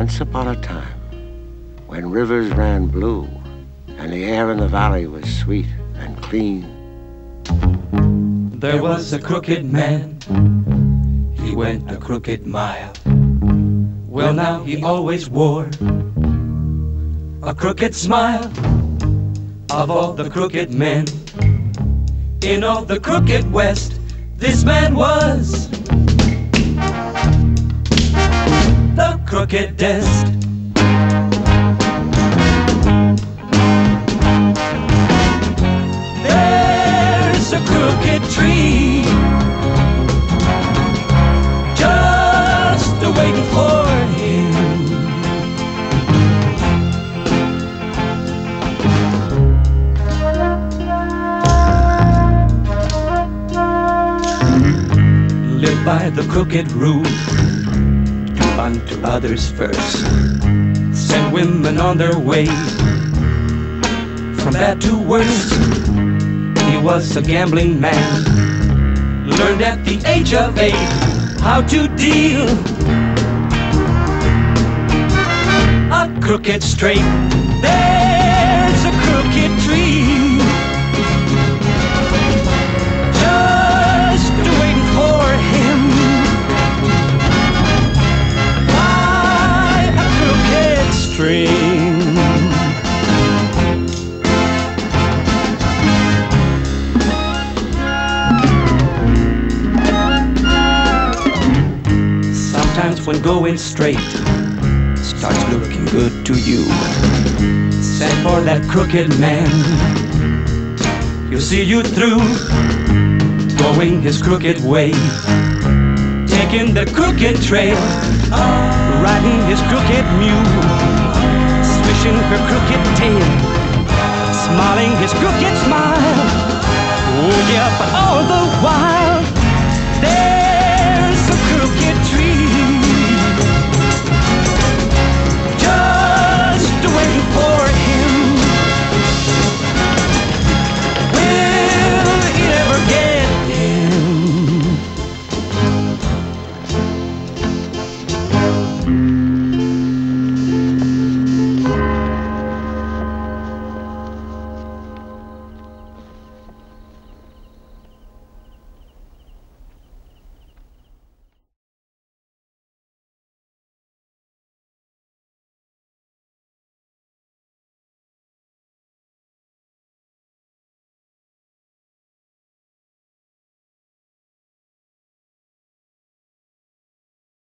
Once upon a time, when rivers ran blue and the air in the valley was sweet and clean, there was a crooked man. He went a crooked mile. Well, now he always wore a crooked smile. Of all the crooked men in all the crooked West, this man was the crookedest. There's a crooked tree just waiting for him. Live by the crooked rule do unto others first. Send women on their way from bad to worse. He was a gambling man, learned at the age of eight how to deal a crooked straight. There's a crooked tree. When going straight. Starts looking good to you, send for that crooked man. He'll see you through, going his crooked way, taking the crooked trail, riding his crooked mule, swishing her crooked tail,